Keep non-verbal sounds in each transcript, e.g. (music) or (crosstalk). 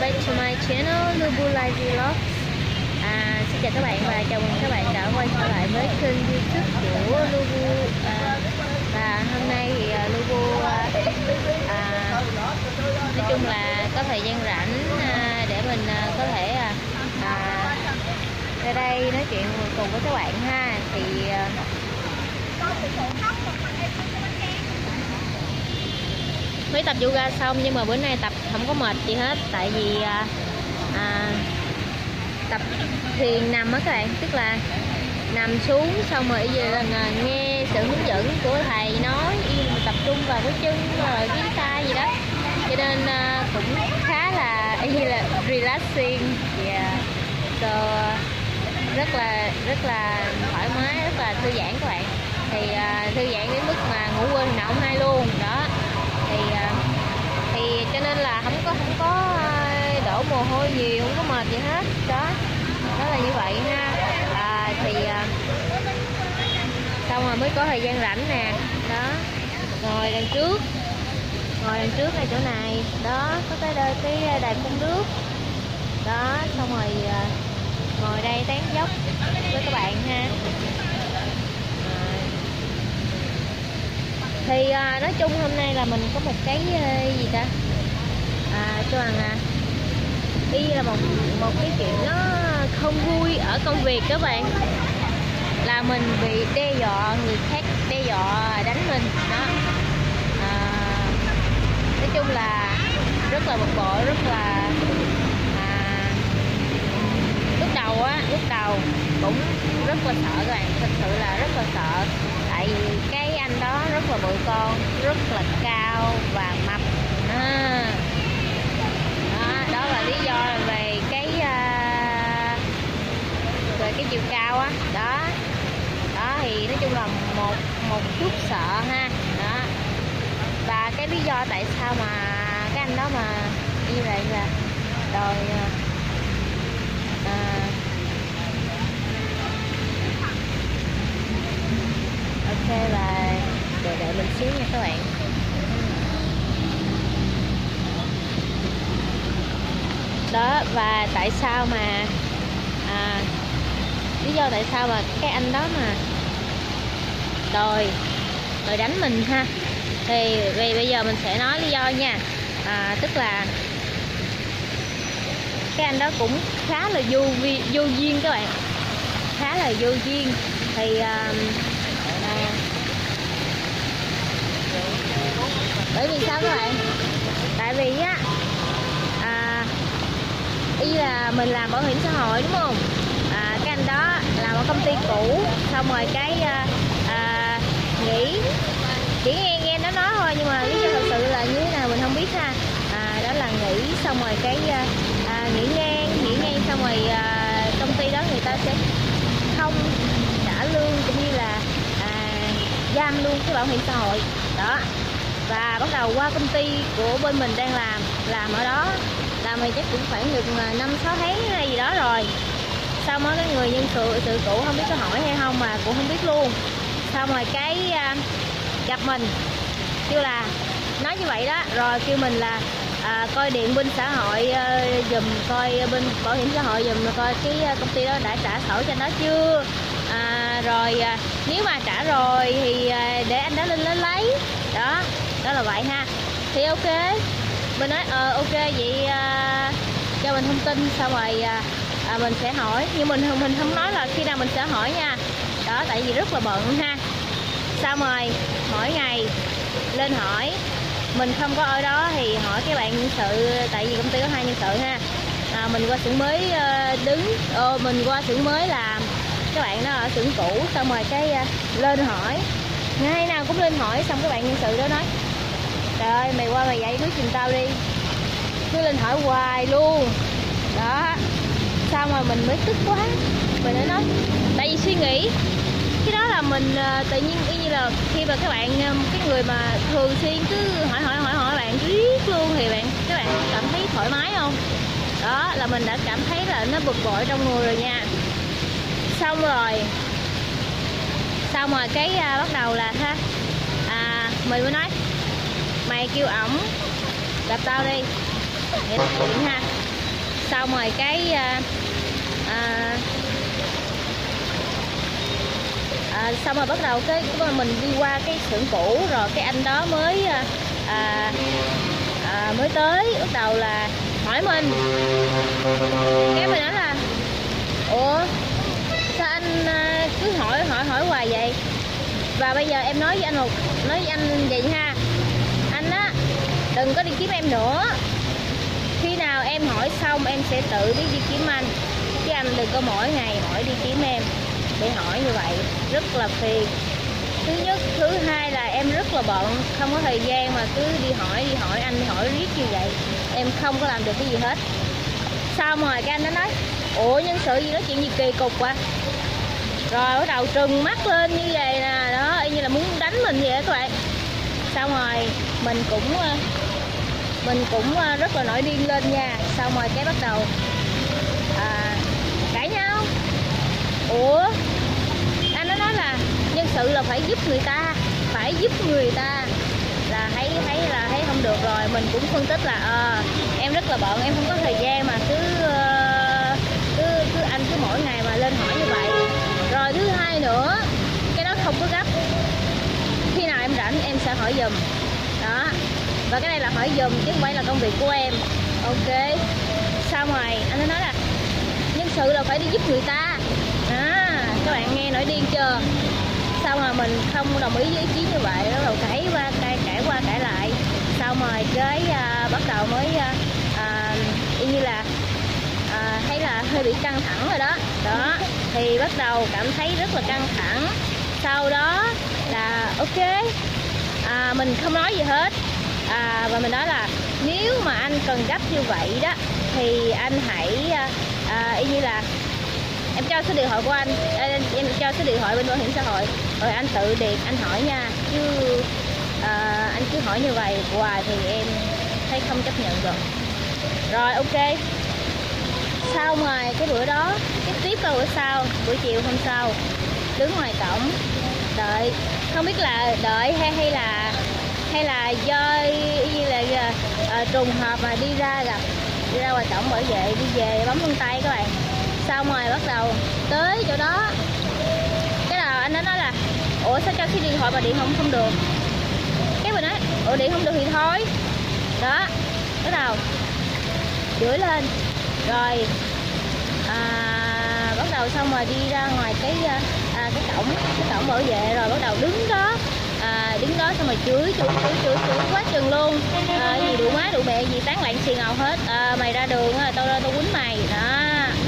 back to my channel Lubu Life Vlog. À, Xin chào các bạn và chào mừng các bạn đã quay trở lại với kênh youtube của Lubu. À, Và hôm nay thì uh, Lubu à, à, nói chung là có thời gian rảnh à, để mình à, có thể à, à, ra đây nói chuyện cùng với các bạn ha. Thì à, mới tập yoga xong nhưng mà bữa nay tập không có mệt gì hết tại vì à, à, tập thiền nằm á các bạn. Tức là nằm xuống xong rồi giờ là nghe sự hướng dẫn của thầy nói yên tập trung vào cái chân rồi cái tay gì đó. Cho nên à, cũng khá là (laughs) như là relaxing. Yeah. so, rất là rất là thoải mái rất là thư giãn các bạn. Thì à, thư giãn đến mức mà ngủ quên nào không hay luôn. Đó thì à, thì cho không có không có à, đổ mồ hôi nhiều không có mệt gì hết. Đó đó là như vậy ha. À, thì à, xong rồi mới có thời gian rảnh nè. Đó ngồi đằng trước ngồi đằng trước ngay chỗ này. Đó có cái đôi cái đài phun nước. Đó xong rồi à, ngồi đây tán dốc với các bạn ha. Thì à, nói chung hôm nay là mình có một cái à, gì ta? Toàn à. Đi là một một cái chuyện nó không vui ở công việc các bạn. Là mình bị đe dọa người khác đe dọa đánh mình đó. À, nói chung là rất là bực bội rất là à, lúc đầu á lúc đầu cũng rất là sợ các bạn thật sự là rất là sợ. Tại vì cái anh đó rất là bự con rất là cao và mập. À, đó, đó là lý do về cái uh, về cái chiều cao á. Đó. Đó thì nói chung là một một chút sợ ha. Đó. Và cái lý do tại sao mà cái anh đó mà như vậy là đòi à, ok là đợi đợi mình xíu nha các bạn. Đó và tại sao mà à, lý do tại sao mà cái anh đó mà đòi đòi đánh mình ha. Thì vì bây giờ mình sẽ nói lý do nha. À, tức là cái anh đó cũng khá là vô vi, vô duyên các bạn. Khá là vô duyên. Thì à, à, bởi vì sao các bạn? Tại vì á à, y là mình làm bảo hiểm xã hội đúng không? Ở công ty cũ. Xong rồi cái à, à, nghỉ chỉ nghe nghe nó nói thôi nhưng mà lý do thật sự là như thế nào mình không biết ha. À, đó là nghỉ xong rồi cái à, à, nghỉ ngang nghỉ ngang xong rồi à, công ty đó người ta sẽ không trả lương cũng như là à, giam luôn cái bảo hiểm xã hội. Đó. Và bắt đầu qua công ty của bên mình đang làm làm ở đó. Làm thì chắc cũng khoảng được à, năm sáu tháng hay gì đó rồi xong á cái người nhân sự sự cũ không biết có hỏi hay không mà cũng không biết luôn. Xong rồi cái uh, gặp mình kêu là nói như vậy đó. Rồi kêu mình là à, coi điện bên xã hội ờ, uh, dùm coi bên bảo hiểm xã hội dùm coi cái à, công ty đó đã trả sổ cho nó chưa. À, rồi à, nếu mà trả rồi thì à, để anh đó lên lấy lấy. Đó đó là vậy ha. Thì ok. Mình nói ờ ok vậy à, cho mình thông tin. Xong rồi à, à, mình sẽ hỏi nhưng mình mình không nói là khi nào mình sẽ hỏi nha. Đó tại vì rất là bận ha. Xong rồi mỗi ngày lên hỏi. Mình không có ở đó thì hỏi các bạn nhân sự tại vì công ty có hai nhân sự ha. À, mình qua xưởng mới ờ, đứng. Ô mình qua xưởng mới làm. Các bạn nó ở xưởng cũ xong rồi cái ờ, lên hỏi. Ngày nào cũng lên hỏi xong các bạn nhân sự đó nói trời ơi mày qua mày dạy nói giùm tao đi. Cứ lên hỏi hoài luôn. Đó xong rồi mình mới tức quá. Mình mới nói tại vì suy nghĩ cái đó là mình uh, tự nhiên y như là khi mà các bạn ờ, cái người mà thường xuyên cứ hỏi hỏi hỏi hỏi bạn riết luôn thì bạn các bạn cảm thấy thoải mái không? Đó là mình đã cảm thấy là nó bực bội trong người rồi nha. Xong rồi xong rồi cái uh, bắt đầu là ha à mình mới nói mày kêu ổng gặp tao đi. Để nói chuyện ha xong rồi cái à, à, à, xong rồi bắt đầu cái mình đi qua cái xưởng cũ rồi cái anh đó mới à, à, à, mới tới bắt đầu là hỏi mình. Cái mình nói là ủa sao anh à, cứ hỏi hỏi hỏi hoài vậy? Và bây giờ em nói với anh một nói với anh vậy ha anh á đừng có đi kiếm em nữa em hỏi xong, em sẽ tự biết đi kiếm anh. Chứ anh đừng có mỗi ngày hỏi đi kiếm em. Để hỏi như vậy, rất là phiền. Thứ nhất, thứ hai là em rất là bận, không có thời gian mà cứ đi hỏi đi hỏi anh, đi hỏi riết như vậy. Em không có làm được cái gì hết. Xong rồi cái anh nó nói, ủa, nhân sự gì nói chuyện gì kỳ cục quá. Rồi bắt đầu trừng mắt lên như vậy nè. Đó, y như là muốn đánh mình vậy đó các bạn. Xong rồi, mình cũng ờ, mình cũng ờ, rất là nổi điên lên nha. Xong rồi cái bắt đầu à, cãi nhau. Ủa? Anh nó nói là nhân sự là phải giúp người ta phải giúp người ta. Là thấy thấy là thấy không được rồi. Mình cũng phân tích là à, em rất là bận em không có thời gian mà cứ ờ, cứ cứ anh cứ mỗi ngày mà lên hỏi như vậy. Rồi thứ hai nữa cái đó không có gấp. Khi nào em rảnh em sẽ hỏi giùm. Đó và cái này là hỏi dùm chứ không phải là công việc của em. Ok. Xong rồi anh ấy nói là nhân sự là phải đi giúp người ta. À, các bạn nghe nổi điên chưa? Xong rồi mình không đồng ý với ý kiến như vậy? Bắt đầu cãi qua cãi, cãi qua cãi lại. Xong rồi cái à, bắt đầu mới à, à, y như là à, thấy là hơi bị căng thẳng rồi đó. Đó thì bắt đầu cảm thấy rất là căng thẳng. Sau đó là ok à, mình không nói gì hết à, và mình nói là nếu mà anh cần gấp như vậy đó thì anh hãy à, à y như là em cho số điện thoại của anh à, em, em cho số điện thoại bên bảo hiểm xã hội rồi anh tự điện anh hỏi nha chứ à, anh cứ hỏi như vậy hoài thì em thấy không chấp nhận được. Rồi ok. Sau ngoài cái bữa đó cái tiếp vào bữa sau buổi chiều hôm sau đứng ngoài cổng đợi. Không biết là đợi hay hay là hay là do như là uh, trùng hợp mà đi ra gặp đi ra ngoài cổng bảo vệ đi về bấm chân tay các bạn. Xong rồi bắt đầu tới chỗ đó. Cái đầu anh ấy nói là ủa sao cho khi điện thoại mà điện không không được? Cái mình nói ủa điện không được thì thôi. Đó cái đầu chửi lên. Rồi à, bắt đầu xong rồi đi ra ngoài cái à, à cái cổng cái cổng bảo vệ rồi bắt đầu đứng đó à, đứng đó xong rồi chửi chửi chửi chửi chửi quá chừng luôn. À, gì đủ má đủ mẹ gì tán loạn xì ngầu hết. À, mày ra đường tao ra tao quýnh mày. Đó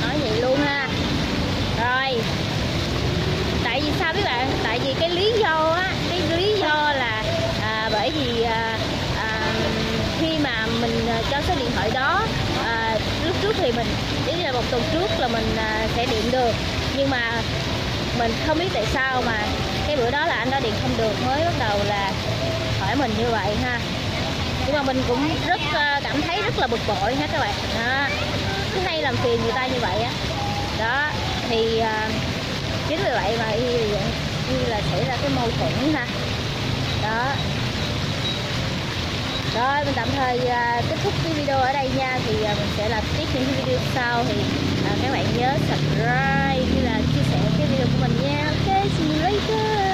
nói vậy luôn ha. Rồi. Tại vì sao biết bạn? Tại vì cái lý do á cái lý do là à, bởi vì à, à, khi mà mình à, cho số điện thoại đó à, lúc trước thì mình ý là một tuần trước là mình à, sẽ điện được. Nhưng mà mình không biết tại sao mà cái bữa đó là anh đó điện không được mới bắt đầu là hỏi mình như vậy ha. Nhưng mà mình cũng rất ờ, cảm thấy rất là bực bội ha các bạn. Đó. cứ hay làm phiền người ta như vậy á. Đó thì ờ, chính vì vậy mà như, như là xảy ra cái mâu thuẫn ha. Đó. Rồi mình tạm thời uh, kết thúc cái video ở đây nha. Thì uh, mình sẽ làm tiếp những cái video sau. Thì uh, các bạn nhớ subscribe như là chia sẻ cái video của mình nha. Ok see you later.